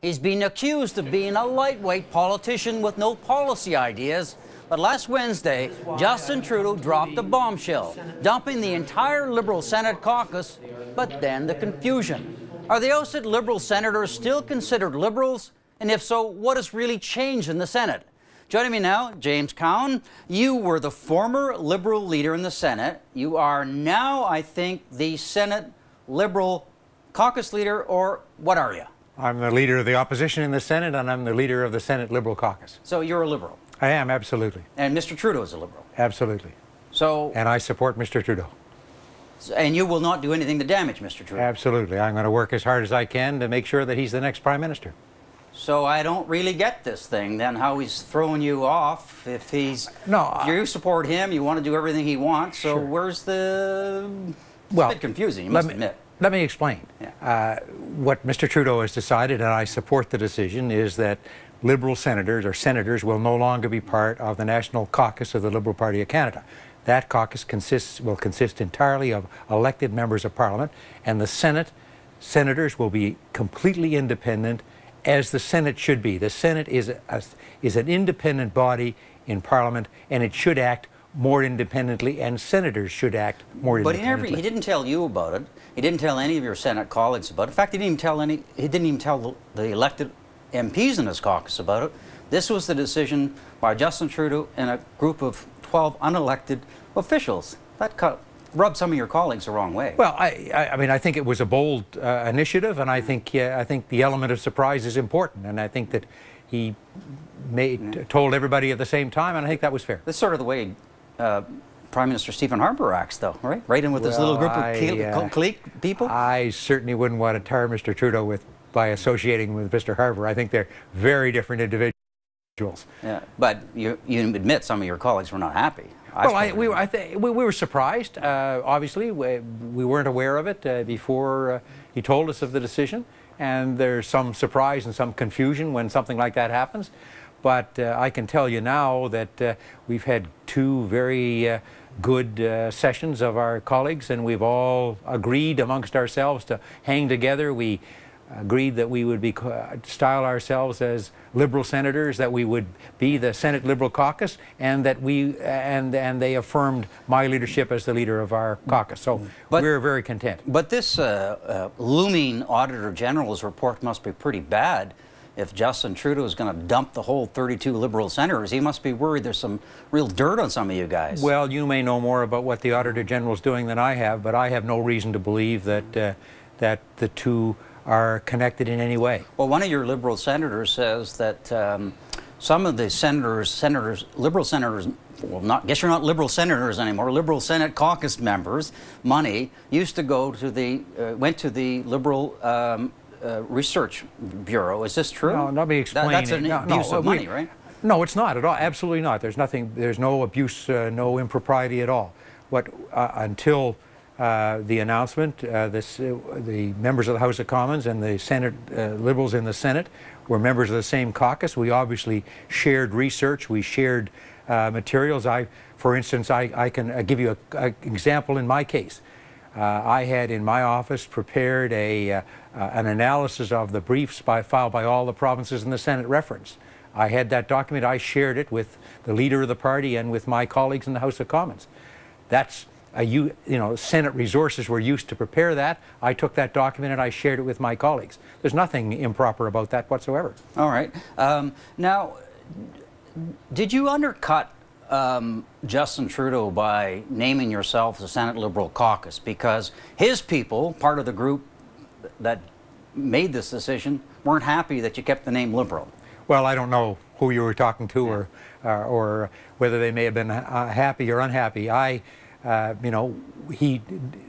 He's been accused of being a lightweight politician with no policy ideas. But last Wednesday, Justin Trudeau dropped a bombshell, dumping the entire Liberal Senate caucus, but then the confusion. Are the ousted Liberal senators still considered Liberals? And if so, what has really changed in the Senate? Joining me now, James Cowan. You were the former Liberal leader in the Senate. You are now, I think, the Senate Liberal caucus leader, or what are you? I'm the leader of the opposition in the Senate, and I'm the leader of the Senate Liberal caucus. So you're a Liberal? I am, absolutely. And Mr. Trudeau is a Liberal? Absolutely. So. And I support Mr. Trudeau. And you will not do anything to damage Mr. Trudeau? Absolutely. I'm going to work as hard as I can to make sure that he's the next Prime Minister. So I don't really get this thing then, how he's throwing you off. If he's no, if you support him, you want to do everything he wants. So sure. where's the? It's well, a bit confusing. You must me, admit. Let me explain. Yeah. Uh, what Mr. Trudeau has decided, and I support the decision, is that Liberal senators or senators will no longer be part of the National Caucus of the Liberal Party of Canada. That caucus consists will consist entirely of elected members of Parliament, and the Senate senators will be completely independent as the Senate should be. The Senate is, a, is an independent body in Parliament, and it should act more independently, and senators should act more but independently. But he, he didn't tell you about it. He didn't tell any of your Senate colleagues about it. In fact, he didn't even tell any. He didn't even tell the, the elected MPs in his caucus about it. This was the decision by Justin Trudeau and a group of 12 unelected officials. That cut, rub some of your colleagues the wrong way. Well, I, I, I mean, I think it was a bold uh, initiative, and I think, uh, I think the element of surprise is important, and I think that he made, told everybody at the same time, and I think that was fair. This is sort of the way uh, Prime Minister Stephen Harper acts, though, right? Right in with well, his little group I, of clique uh, people? I certainly wouldn't want to tar Mr. Trudeau with by associating with Mr. Harper. I think they're very different individuals. Yeah, but you, you admit some of your colleagues were not happy. I well, I, we, were, I th- we, we, were surprised. Uh, obviously, we, we, weren't aware of it uh, before uh, he told us of the decision. And there's some surprise and some confusion when something like that happens. But uh, I can tell you now that uh, we've had two very uh, good sessions of our colleagues, and we've all agreed amongst ourselves to hang together. We agreed that we would be style ourselves as liberal senators, that we would be the Senate Liberal Caucus, and that we and and they affirmed my leadership as the leader of our caucus. So but, we're very content. But this uh, uh, looming Auditor General's report must be pretty bad. If Justin Trudeau is going to dump the whole 32 Liberal senators, he must be worried there's some real dirt on some of you guys. Well, you may know more about what the Auditor General is doing than I have, but I have no reason to believe that uh, that the two are connected in any way. Well, one of your liberal senators says that um, some of the senators, senators, liberal senators, well, not guess you're not liberal senators anymore. Liberal Senate caucus members' money used to go to the uh, went to the liberal. Um, uh, research bureau. Is this true? No, let me explain. That, that's an no, abuse no, of money, right? No, it's not at all. Absolutely not. There's nothing. There's no abuse, uh, no impropriety at all. What uh, until uh, the announcement. Uh, this, the members of the House of Commons and the Senate uh, Liberals in the Senate were members of the same caucus. We obviously shared research. We shared uh, materials. I, for instance, I, I can give you an example in my case. I had in my office prepared a, an analysis of the briefs by, filed by all the provinces in the Senate reference. I had that document. I shared it with the leader of the party and with my colleagues in the House of Commons. That's uh, you, you know, Senate resources were used to prepare that. I took that document and I shared it with my colleagues. There's nothing improper about that whatsoever. All right. Um, now, did you undercut um, Justin Trudeau by naming yourself the Senate Liberal Caucus because his people, part of the group that made this decision, weren't happy that you kept the name Liberal? Well, I don't know who you were talking to or, uh, or whether they may have been uh, happy or unhappy. I uh, you know, he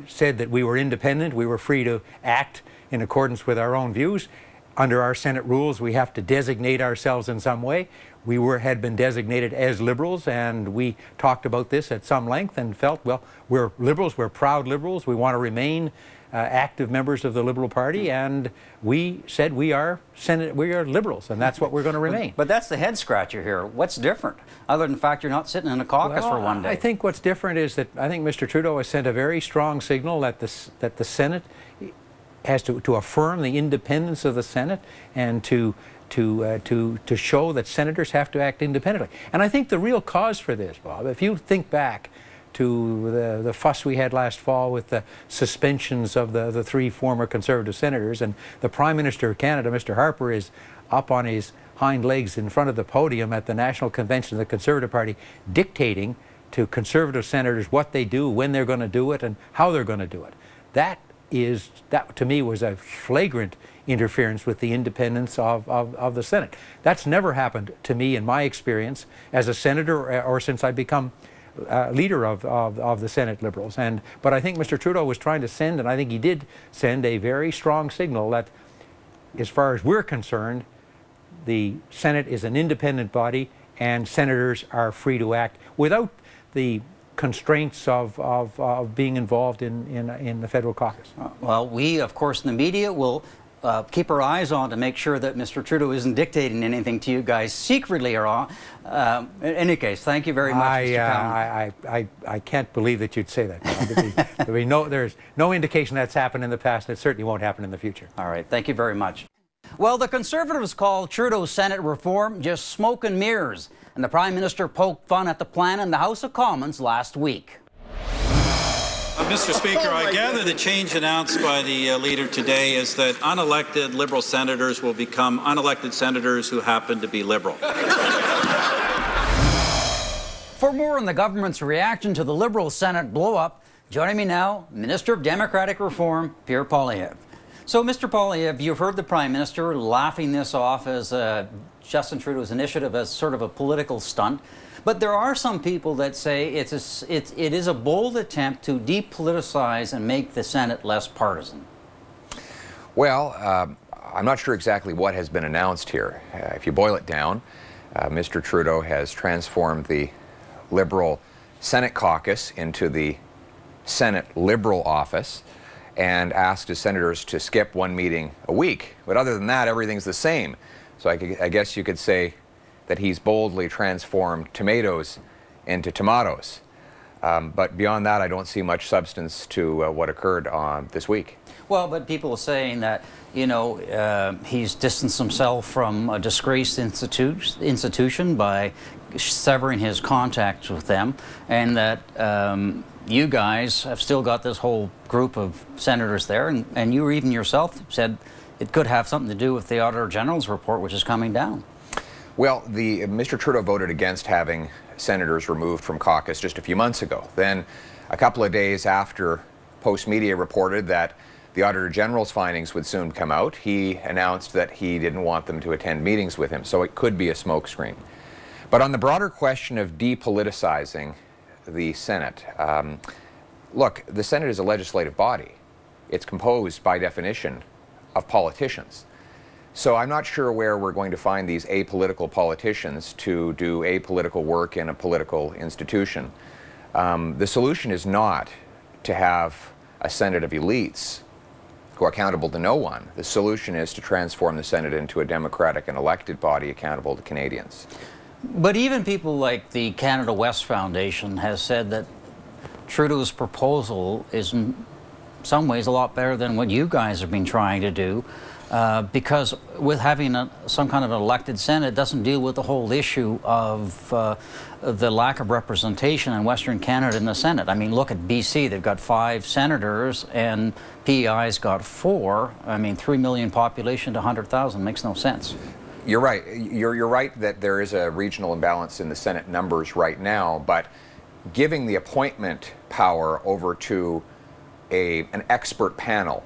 said that we were independent, we were free to act in accordance with our own views. Under our Senate rules, we have to designate ourselves in some way. We were, had been designated as liberals, and we talked about this at some length and felt, well, we're liberals, we're proud liberals, we want to remain uh, active members of the Liberal Party, and we said we are Senate, we are liberals, and that's what we're going to remain. But, but, that's the head scratcher here. What's different, other than the fact you're not sitting in a caucus well, for one day? I think what's different is that I think Mr. Trudeau has sent a very strong signal that the that the Senate has to, to affirm the independence of the Senate and to to, uh, to, to show that senators have to act independently. And I think the real cause for this, Bob, if you think back to the, the fuss we had last fall with the suspensions of the, the three former Conservative senators, and the Prime Minister of Canada, Mr. Harper, is up on his hind legs in front of the podium at the National Convention of the Conservative Party dictating to Conservative senators what they do, when they're going to do it, and how they're going to do it. That is, that to me was a flagrant interference with the independence of, of, of, the Senate. That's never happened to me in my experience as a senator or, or since I become uh, leader of, of, of, the Senate Liberals. And, but I think Mr. Trudeau was trying to send, and I think he did send, a very strong signal that as far as we're concerned, the Senate is an independent body and senators are free to act without the constraints of, of, of being involved in, in, in the federal caucus? Well, we, of course, in the media will uh, keep our eyes on to make sure that Mr. Trudeau isn't dictating anything to you guys secretly or on. Uh, in any case, thank you very much, I, Mr. Uh, I, I, I, can't believe that you'd say that. There'll be, be no, there's no indication that's happened in the past, and it certainly won't happen in the future. All right, thank you very much. Well, the Conservatives call Trudeau's Senate reform just smoke and mirrors and the Prime Minister poked fun at the plan in the House of Commons last week. Uh, Mr. Speaker, I gather the change announced by the uh, leader today is that unelected Liberal senators will become unelected senators who happen to be Liberal. For more on the government's reaction to the Liberal Senate blowup, joining me now, Minister of Democratic Reform, Pierre Poilievre. So, Mr. Poilievre, you've heard the Prime Minister laughing this off as uh, Justin Trudeau's initiative as sort of a political stunt. But there are some people that say it's a, it is a bold attempt to depoliticize and make the Senate less partisan. Well, uh, I'm not sure exactly what has been announced here. Uh, if you boil it down, uh, Mr. Trudeau has transformed the Liberal Senate caucus into the Senate Liberal office and asked his senators to skip one meeting a week. But other than that, everything's the same. So I, I guess you could say that he's boldly transformed tomatoes into tomatoes. Um, but beyond that, I don't see much substance to uh, what occurred uh, this week. Well, but people are saying that, you know, uh, he's distanced himself from a disgraced institu institution by severing his contacts with them, and that um, you guys have still got this whole group of senators there, and, and you even yourself said it could have something to do with the Auditor General's report, which is coming down. Well, the Mr. Trudeau voted against having senators removed from caucus just a few months ago. Then, a couple of days after Post Media reported that the Auditor General's findings would soon come out, he announced that he didn't want them to attend meetings with him. So it could be a smokescreen. But on the broader question of depoliticizing the Senate. Um, look, the Senate is a legislative body. It's composed, by definition, of politicians. So I'm not sure where we're going to find these apolitical politicians to do apolitical work in a political institution. Um, the solution is not to have a Senate of elites who are accountable to no one. The solution is to transform the Senate into a democratic and elected body accountable to Canadians. But even people like the Canada West Foundation has said that Trudeau's proposal is in some ways a lot better than what you guys have been trying to do. Uh, because with having a, some kind of an elected Senate, doesn't deal with the whole issue of uh, the lack of representation in Western Canada in the Senate. I mean, look at BC. They've got five senators, and PEI's got four. I mean, three million population to 100,000 makes no sense. You're right. You're, you're right that there is a regional imbalance in the Senate numbers right now, but giving the appointment power over to a, an expert panel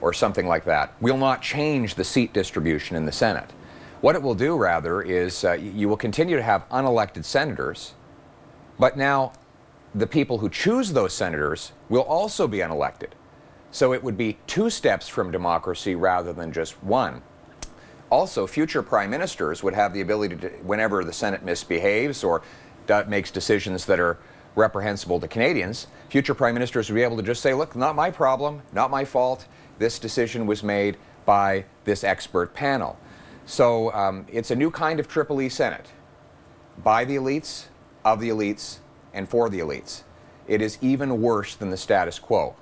or something like that will not change the seat distribution in the Senate. What it will do, rather, is uh, you will continue to have unelected senators, but now the people who choose those senators will also be unelected. So it would be two steps from democracy rather than just one. Also, future prime ministers would have the ability to, whenever the Senate misbehaves or makes decisions that are reprehensible to Canadians, future prime ministers would be able to just say, look, not my problem, not my fault. This decision was made by this expert panel. So um, it's a new kind of Triple E Senate by the elites, of the elites, and for the elites. It is even worse than the status quo.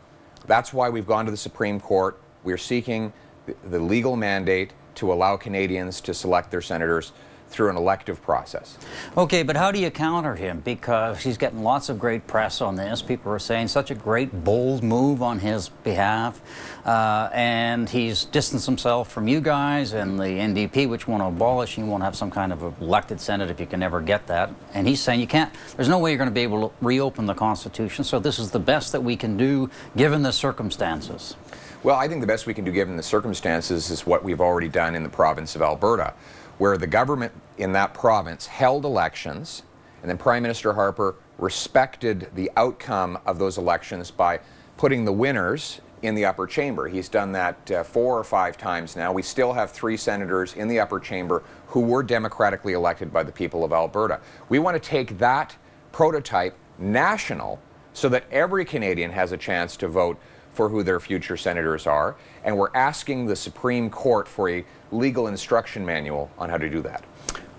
That's why we've gone to the Supreme Court we're seeking the, the legal mandate to allow Canadians to select their senators through an elective process. Okay, but how do you counter him? Because he's getting lots of great press on this. People are saying such a great, bold move on his behalf. Uh, and he's distanced himself from you guys and the NDP, which want to abolish. You won't have some kind of elected Senate if you can never get that. And he's saying you can't, there's no way you're going to be able to reopen the Constitution. So this is the best that we can do given the circumstances. Well, I think the best we can do given the circumstances is what we've already done in the province of Alberta where the government in that province held elections, and then Prime Minister Harper respected the outcome of those elections by putting the winners in the upper chamber. He's done that uh, four or five times now. We still have three senators in the upper chamber who were democratically elected by the people of Alberta. We want to take that prototype national so that every Canadian has a chance to vote for who their future senators are. And we're asking the Supreme Court for a legal instruction manual on how to do that.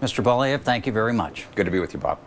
Mr. Poilievre, thank you very much. Good to be with you, Bob.